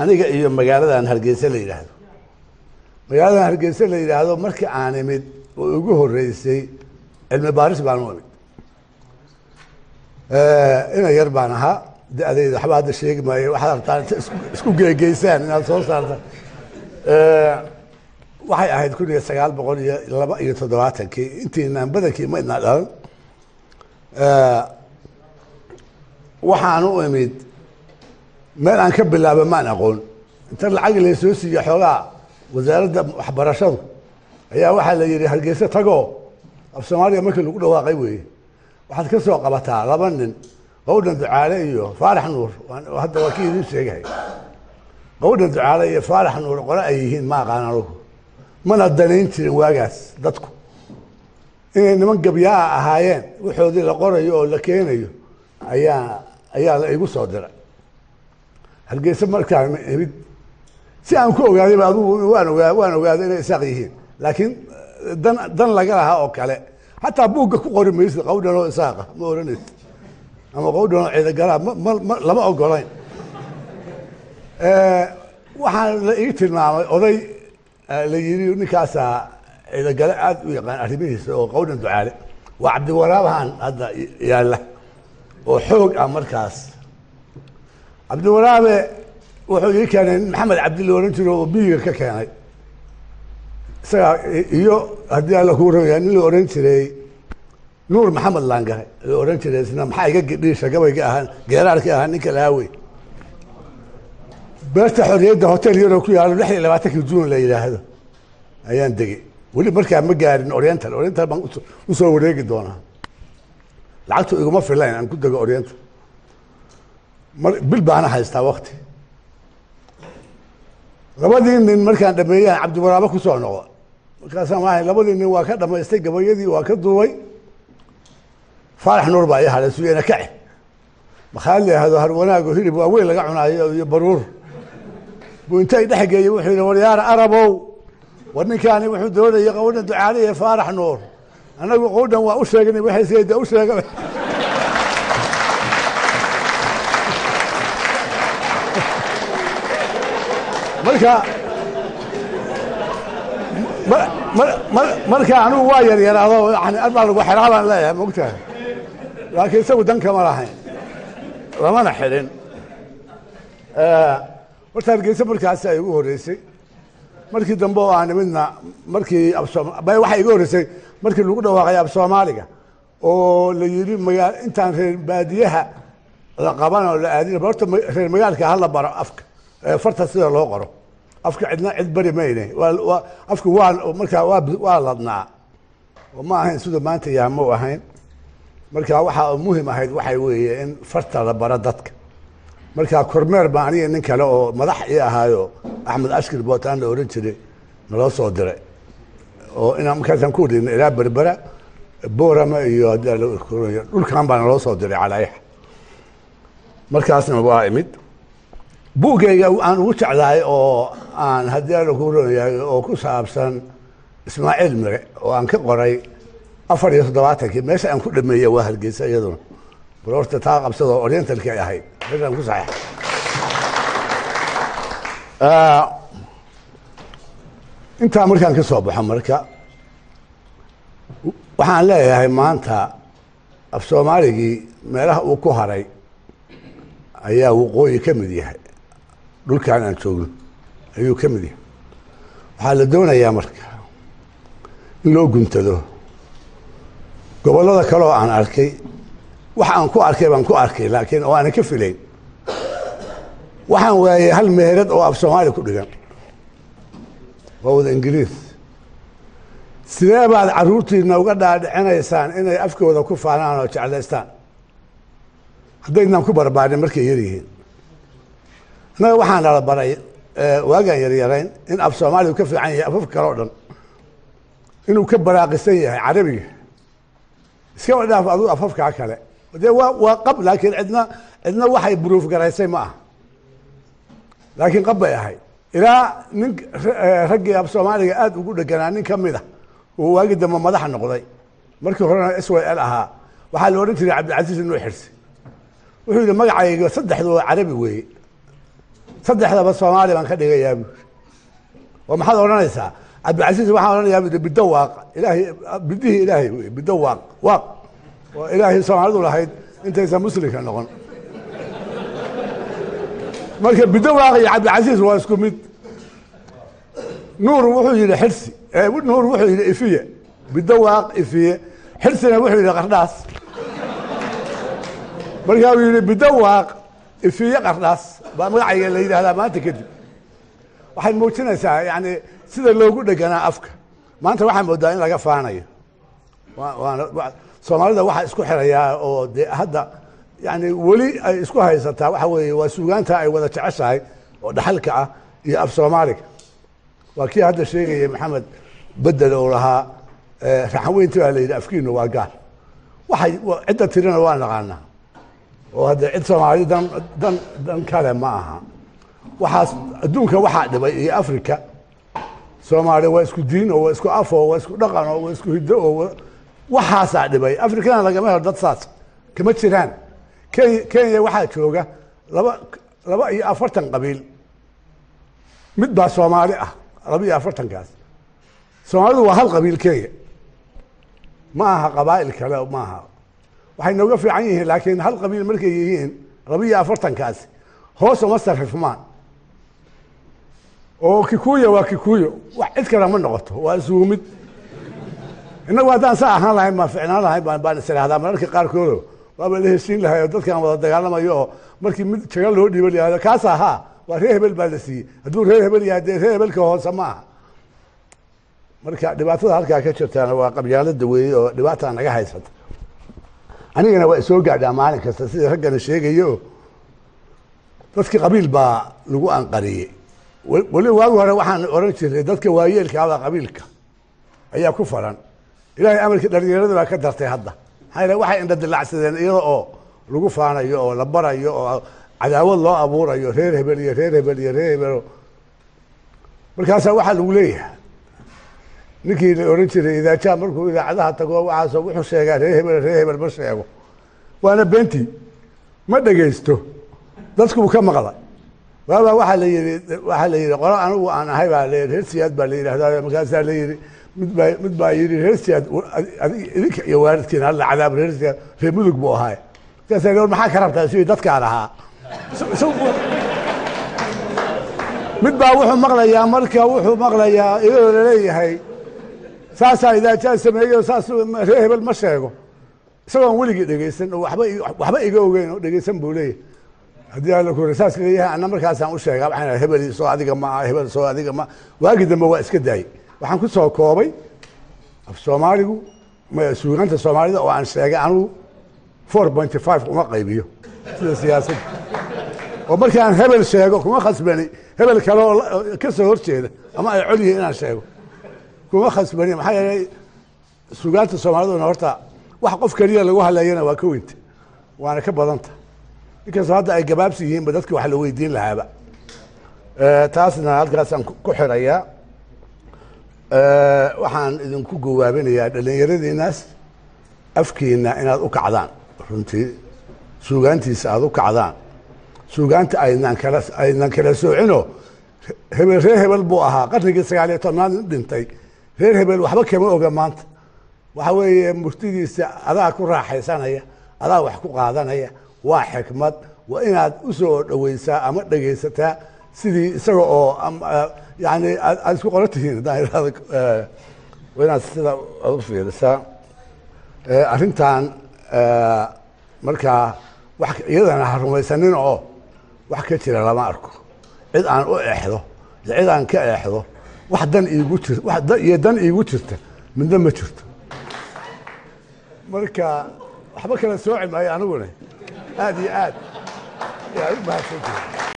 aniga iyo magaaladan hargeysa la yidhaahdo magaaladan hargeysa la yidhaahdo markii aan imid oo ugu horeysay cilmi baaris baan u imid. Ina yar baan ahaa. Da-dayda waxba hadda sheegi maayo waxaad rabtaan isku geegeysaan inaad soo saarta waxay ahayd kun iyo sagaal boqol iyo laba iyo toddobaatankii intiinaan badankii ma idnaa dhalan. Waxaan u imid meel aan ka bilaaba maan aqoon. Inta lacag laysoo siiye xoogaa wasaaradda waxbarashadu ayaa waxaa la yidhi hargeysa tagoo af soomaaliya markii lagu dhawaaqay weeye. Waxaad ka soo qabataa laba nin qowdhan ducaale iyo faarax nuur. Hadda waa kii idiin sheegahay qowdhan ducaale iyo faarax nuur qole ay yihiin ma aqaan anugu. Mana danayn jirin waagaas dadku. Inay niman gabyaa ahaayeen waxoodii la qorayo oo la keenayo ayaa ayaa la igu soo diray hargeysa markaan imid si aan ku ogaadayba adugu waan ogaa waan ogaaday inay isaaq yihiin. Laakiin dan dan laga lahaa oo kale. Hataa buugga ku qori maysid qawdhan oo isaaqa ma oranaysid. Ama qawdhan oo ciidagalaa ma ma ma lama ogolayn waxaan la ii tilmaamay oday la yidhi ninkaasaa ciidagale aada u yaqaan arrimihiisa oo qawdhan ducaale. Waa cabdiwaraabahan hadda yaalla oo xoog ah markaas cabdiwaraabe wuxuu ii keenay maxamed cabdi la jiro oo biyiga ka keenay. Isagaa iyo haddii alla kuu rogaya nin la ohan jiray nuur maxamed laangare la ohan jiray isna maxaa iga gidhiisha gabayga ahaa geeraarka ahaa ninka laawey beerta xorriyadda hotel yaroo ku yaalo lix labaatankii juun la yidhaahdo. Ayaan degey weli markaa ma gaarin oriental. Oriental baan u soo wareegi doonaa. Lacagtu iguma filayn aan ku dego oriental bil baana haystaa wakti labadii nin markaan dhameeyaan cabdiwaraabe ku soo noqo. Markaasaan waahay labadii nin waa ka dhamaystay gabayadii waa ka duubay. Faarax nuur baa ii hadhay suyena kace maxaa la yihahdo har wanaago hilib waa weyn laga cunaayo iyo baruur. Buu intay dhex geeyey wuxuu yidhi waryaara arabow. War ninkaani wuxuu doonayay qowdhan ducaale iyo faarax nuur. Annagu qowdhan waa u sheegnay waxay seeda u sheega marka marka anigu waa yaryaraado yani arbaa lagu xeraa baan leeyahay mogtahay laakiin isagu dan kama lahayn. Lamana xidhin. Horta hargeysa markaasi ay igu horreysay markii dambe oo aan imidna markii waxaa iga horreysay markii lagu dhawaaqay af soomaaliga oo la yidhi magaa intaan reer baadiyaha la qaban oo la aadin horta reer magaalka hala baro afka farta sida loo qoro afka cidna cid bari mayne. Afka waa markaa waa ladnaa oo ma ahayn sida maanta yaha ma u ahayn. Marka waxaa muhiim ahayd waxay weeye in farta la baro dadka. Markaa kormeer baa aniga nin kale oo madax ii ahaayo axmed ashkir bootaan la ohan jiray naloo soo diray. Oo inaan markaasaan ku wadhigna ilaa berbera boorama iyo dhulkan baa naloo soo diray calaayax. Markaasna waa imid buuggayga aan ugu jeclahay oo aan haddii alla ku ronayahay oo ku saabsan ismaaciil mire oo aan ka qoray afar iyo toddobaatankii meesha aan ku dhameeyey waa hargeysa iyaduna. Bal horta taa qabsadoo orientalki ay ahayd. Meeshaan ku saxeex intaa markaan ka soo baxo marka waxaan leeyahay maanta af soomaaligii meelaha uu ku haray ayaa waqooyi ka mid yahay dhulkan aan joogno ayuu ka mid yahay. Waxaa la doonayaa marka in loo guntado. Gobollada kale oo aan arkay wax aan ku arkay baan ku arkay laakiin oo aanan ka filayn. Waxaan waayey hal meherad oo af soomaali ku dhigan. Waa wada ingiriis. Sidee baad carruurtiina uga dhaadhicinaysaan inay afkooda ku faanaan oo jeclaystaan? Haddaydnaan ku barbaarin markay yar yihiin annaga waxaan nala baray waagaan yaryarayn in af soomaaligu ka fiican yahay afafka kale o dhan. Inuu ka baraaqisan yahay carabiga. Iskaba dhaaf aduu afafkaa kale. Dee waa waa qab laakiin cidna cidna waxay buruuf garaysay ma aha. Laakiin qab bay ahayd. Ilaa nin raggii af soomaaliga aada ugu dheganaa nin ka mid a uu waagi dambe madaxa noqday. Markii horena s w l ahaa waxaa la odhan jiray cabdilcasiis inuu xirsi. Wuxuu yidhi magacayga saddexdu waa carabi weeye saddexdaba soomaali baan ka dhigayaa buuri oo maxaad odhanaysaa? Cabdilcasiis waxaan odhanayaa buuri biddo waaq. Ilaahay bidihii ilaahay wey biddo waaq. Oo ilaahay soomaalidu lahayd intaysan muslimka noqon. Marka biddo waaq iyo cabdilcasiis waa isku mid. Nuur wuxuu yidhi xirsi. Nuur wuxuu yidhi ifiye. Biddo waaq ifiye. Xirsina wuxuu yidhi qardhaas markaa uu yidhi biddo waaq ifiye qardhaas baa magacayga la yidhaahdaa maanta kadib. Waxay muujinaysaa yani sida loogu dheganaa afka. Maanta waxaa moodaa in laga faanayo. Soomaalida waxaa isku xirayaa oo dee hadda yani weli ay isku haysataa. Waxa weeye waa suugaanta ay wada jeceshahay oo dhaxalka ah iyo af soomaaliga. Waa kii hadda sheegayay maxamed bedel oo lahaa raxanweynti baa la yidhi afkiinu waa gaal. Waxay cidda tirina waa naqaanaa oo hadde cid soomaali dan dan dan kale ma aha. Waxaas adduunka waxaa dhibay iyo africa soomaali waa isku diin oo waa isku af oo waa isku dhaqan oo waa isku hiddo oo waxaasaa dhibay. Afrikana lagama helo dad saas. Kama jiraan. Kenya kenya waxaa jooga laba laba iyo afartan qabiil. Mid baa soomaali ah laba iyo afartankaas. Soomaalidu waa hal qabiil kenya. Ma aha qabaa'il kale ma aha waxay nooga fiican yihiin laakiin hal qabiil markay yihiin laba iyo afartankaasi hoos uma sarrifmaan oo kikuya waa kikuyo wax cid kale ma noqoto waa isugu innagu haddaan saa ahaan lahayn baan ficnaan lahayn baan baan is idhahdaa mararka qaarkoodo waaba la heshiin lahay oo dadkan wada dagaalamayo oo markii mid jaga loo dhiibo layihahdo kaas ahaa waa reer hebel baa la siiyey hadduu reer hebel yahay dee reer hebelka hoose ma aha. Marka dhibaatada halkaa ka jirtaana waa qabyaalada weeye oo dhibaataa naga haysata anigana waa isoo gaadhaa maalin kasta sida raggana sheegayo dadki qabiil baa lagu anqariyey. Weli waagi hore waxaan oran jiray dadka waayeelkaabaa qabiilka ayaa ku faran. Ilahay amarkii dhalinyarada baa ka dartay hadda. Maxaa waxay indha dilacsadeen iyada oo lagu faanayo oo la barayo oo cadaawad loo abuurayo reer hebel iyo reer hebel iyo reer hebel. Markaasaa waxaa lagu leeyahay ninkii la oran jiray idaajaa markuu idaacadaha tago waxaasoo wuxuu sheegaa reer hebel reer hebel ma sheego. Waana benti ma dhegaysto dadkuu ka maqlay. Waabaa waxaa la yidhi waxaa la yidhi qolo anigu aan ahay baa la reer siyaad baa la yidhahdaa. Markaasaa la yidhi mid baa mid baa yidhi reer idinka iyo waalidkiina alla cadaab reer siyaad mudug buu ahaay markaasaa la maxaa ka rabtaa sidii dadkaan ahaa? Mid baa wuxuu maqlayaa marka wuxuu maqlayaa iyadoo la leeyahay saasaa idaajaa sameeyo saas reer hebel ma sheego. Isagoon weligii dhegeysan oo waba waxba iga ogeyn oo dhegeysan buu leeyahay. Haddii alla ku saas leeyahay ana markaasaan u sheegaa waxaan hebel soo adiga ma aha hebel soo adiga ma. Waagi dambe waa iska daayey. Waxaan ku soo koobay af soomaaligu suugaanta soomaalida oo aan sheegay anigu four pointy five uma qaybiyo. Sida siyaasadda. Oo markaan hebel sheego kuma khasbani. Hebel kale oo ka soo horjeeda ama ay col yihiin inaan sheego kuma khasbani maxaa yeelay suugaanta soomaaliduna horta wax qof keliya lagu haleeyana waa ka weynta waana ka badanta inkastoo hadda ay gabaabsi yihiinba dadki wax la weydiin lahaaba. Taasna halkaasaan ku xirayaa waxaan idinku gowaabinayaa dhalinyaradiinaas afkiina inaad u kacdaan. Runtii suugaantiisa aada u kacdaan. Suugaanta aynan kala aynan kala soocino. Hebel reer hebel buu ahaa. Qarnigii sagaal iyo tobnaad in dhintay reer hebel waxba kama oga maanta. Waxa weeye murtidiisa adaa ku raaxaysanaya adaa wax ku qaadanaya. Waa xikmad waa inaad u soo dhoweysaa ama dhegaysataa sidii isaga oo yani aad isku qolo tihiin. Haddaan waa inaad sida aad u fiirisaa. Arrintan markaa wax iyadana ha rumaysanin oo wax ka jira lama arko. Cid aan u exdo iyo cid aan ka exdo wax dan iigu jir iyo dan iigu jirta midna ma jirto. Marka waxba kala sooci maayo aniguna. Aad iyo aad. Yaa u mahadsantihi